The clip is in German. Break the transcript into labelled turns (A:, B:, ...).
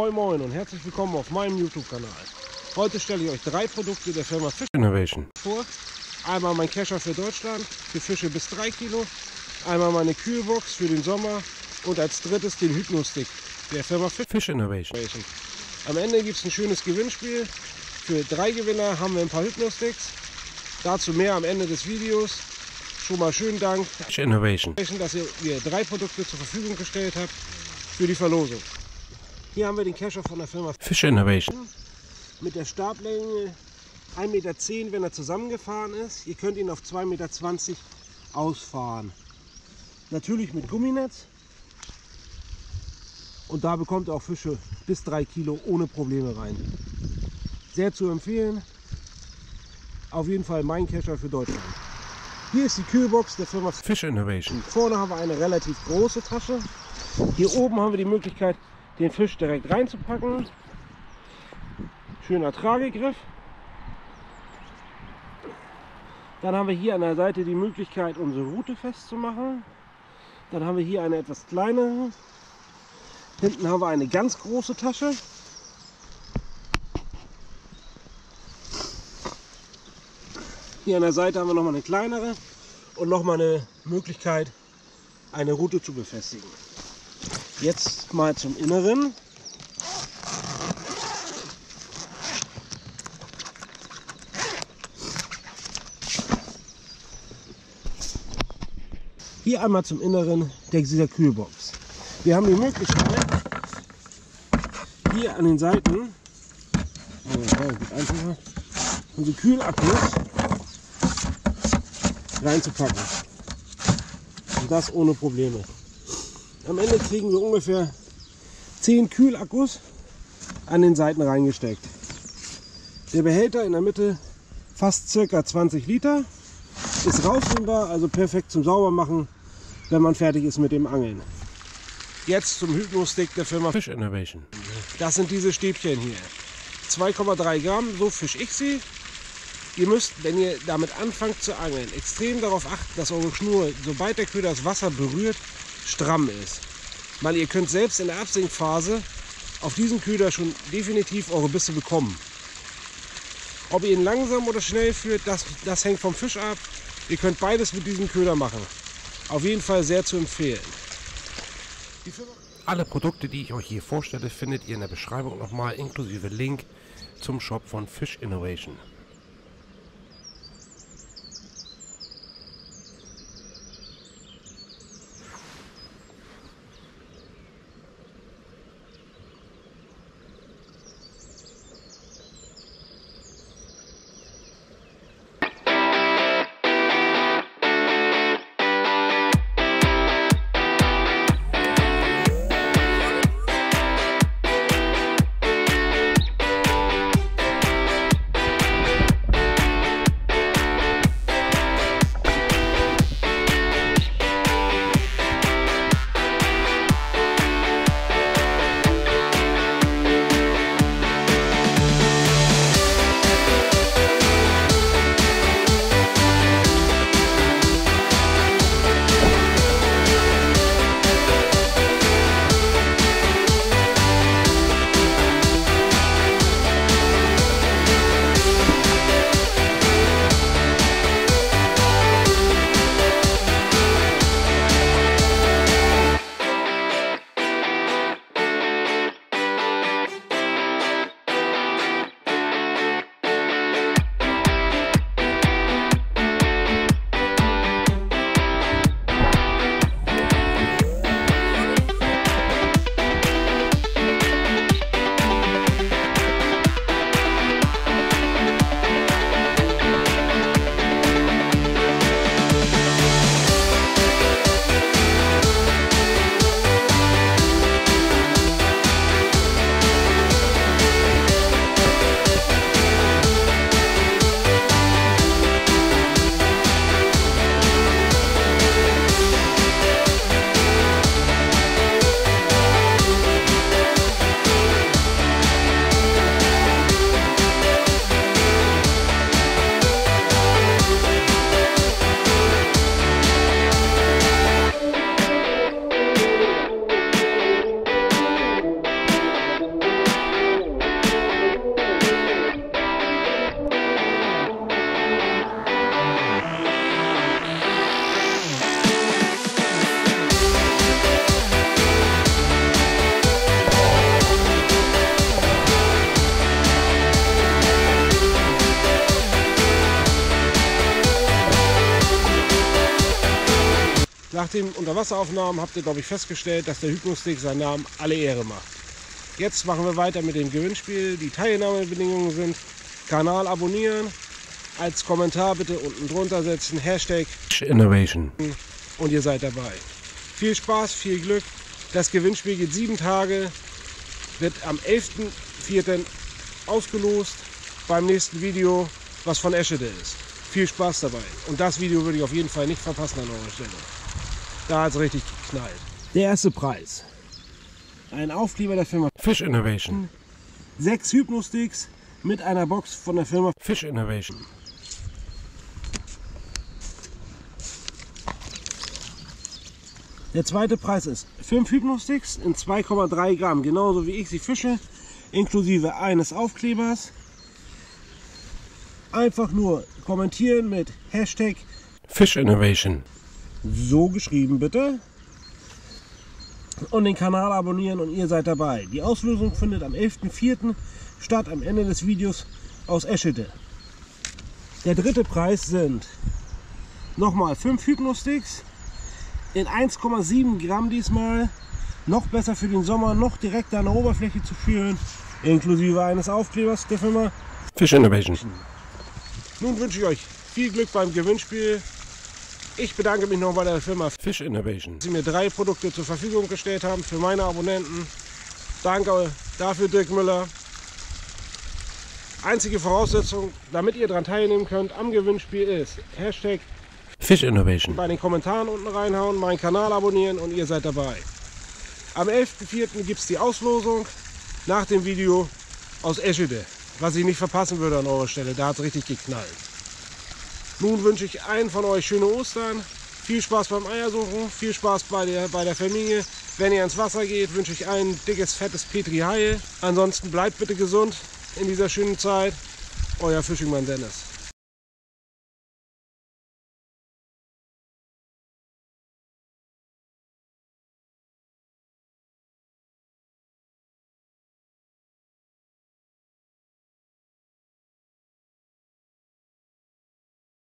A: Moin Moin und herzlich willkommen auf meinem YouTube-Kanal. Heute stelle ich euch drei Produkte der Firma Fish
B: Innovation.
A: vor. Einmal mein Kescher für Deutschland, für Fische bis 3 Kilo. Einmal meine Kühlbox für den Sommer. Und als drittes den Hypno-Stick der Firma Fish
B: Innovation.
A: Am Ende gibt es ein schönes Gewinnspiel. Für drei Gewinner haben wir ein paar Hypno-Sticks. Dazu mehr am Ende des Videos. Schon mal schönen Dank,
B: Fish Innovation.
A: dass ihr mir drei Produkte zur Verfügung gestellt habt für die Verlosung. Hier haben wir den Kescher von der Firma
B: Fish Innovation.
A: mit der Stablänge 1,10 Meter, wenn er zusammengefahren ist. Ihr könnt ihn auf 2,20 Meter ausfahren. Natürlich mit Gumminetz. Und da bekommt ihr auch Fische bis 3 Kilo ohne Probleme rein. Sehr zu empfehlen. Auf jeden Fall mein Kescher für Deutschland. Hier ist die Kühlbox der Firma
B: Fish Innovation.
A: Vorne haben wir eine relativ große Tasche. Hier oben haben wir die Möglichkeit, den Fisch direkt reinzupacken. Schöner Tragegriff. Dann haben wir hier an der Seite die Möglichkeit, unsere Route festzumachen. Dann haben wir hier eine etwas kleinere. Hinten haben wir eine ganz große Tasche. Hier an der Seite haben wir noch mal eine kleinere und noch mal eine Möglichkeit, eine Route zu befestigen. Jetzt mal zum Inneren. Hier einmal zum Inneren der dieser Kühlbox. Wir haben die Möglichkeit, hier an den Seiten unsere Kühlakkus reinzupacken. Und das ohne Probleme. Am Ende kriegen wir ungefähr 10 Kühlakkus an den Seiten reingesteckt. Der Behälter in der Mitte fast circa 20 Liter. Ist rausnehmbar, also perfekt zum Saubermachen, wenn man fertig ist mit dem Angeln. Jetzt zum Hypno-Stick der Firma.
B: Fish Innovation.
A: Das sind diese Stäbchen hier. 2,3 Gramm, so fisch ich sie. Ihr müsst, wenn ihr damit anfangt zu angeln, extrem darauf achten, dass eure Schnur, sobald der Köder das Wasser berührt, stramm ist. Weil ihr könnt selbst in der Absinkphase auf diesem Köder schon definitiv eure Bisse bekommen. Ob ihr ihn langsam oder schnell führt, das, das hängt vom Fisch ab. Ihr könnt beides mit diesem Köder machen. Auf jeden Fall sehr zu empfehlen.
B: Alle Produkte, die ich euch hier vorstelle, findet ihr in der Beschreibung nochmal inklusive Link zum Shop von Fish Innovation.
A: Den Unterwasseraufnahmen habt ihr, glaube ich, festgestellt, dass der Hypnostick seinen Namen alle Ehre macht. Jetzt machen wir weiter mit dem Gewinnspiel. Die Teilnahmebedingungen sind Kanal abonnieren, als Kommentar bitte unten drunter setzen, Hashtag
B: Innovation.
A: und ihr seid dabei. Viel Spaß, viel Glück. Das Gewinnspiel geht sieben Tage, wird am 11.04. ausgelost beim nächsten Video, was von Eschede ist. Viel Spaß dabei. Und das Video würde ich auf jeden Fall nicht verpassen an eurer Stelle. Da hat es richtig geknallt. Der erste Preis. Ein Aufkleber der Firma.
B: Fish Innovation.
A: Sechs Hypnosticks mit einer Box von der Firma.
B: Fish Innovation.
A: Der zweite Preis ist 5 Hypnosticks in 2,3 Gramm, genauso wie ich sie fische, inklusive eines Aufklebers. Einfach nur kommentieren mit Hashtag
B: Fish Innovation.
A: So geschrieben bitte. Und den Kanal abonnieren und ihr seid dabei. Die Auslösung findet am 11.04. statt, am Ende des Videos aus Eschede. Der dritte Preis sind nochmal 5 Hypnosticks in 1,7 Gramm diesmal. Noch besser für den Sommer, noch direkter an der Oberfläche zu führen, inklusive eines Aufklebers der Firma.
B: Fish Innovation.
A: Nun wünsche ich euch viel Glück beim Gewinnspiel. Ich bedanke mich noch bei der Firma
B: Fish Innovation.
A: sie mir drei Produkte zur Verfügung gestellt haben für meine Abonnenten. Danke dafür, Dirk Müller. Einzige Voraussetzung, damit ihr daran teilnehmen könnt am Gewinnspiel ist Hashtag
B: Fish Innovation.
A: bei den Kommentaren unten reinhauen, meinen Kanal abonnieren und ihr seid dabei. Am 11.04. gibt es die Auslosung nach dem Video aus Eschede, was ich nicht verpassen würde an eurer Stelle. Da hat es richtig geknallt. Nun wünsche ich allen von euch schöne Ostern, viel Spaß beim Eiersuchen, viel Spaß bei der, bei der Familie. Wenn ihr ins Wasser geht, wünsche ich allen dickes, fettes Petri Heil. Ansonsten bleibt bitte gesund in dieser schönen Zeit. Euer Fischingmann Dennis.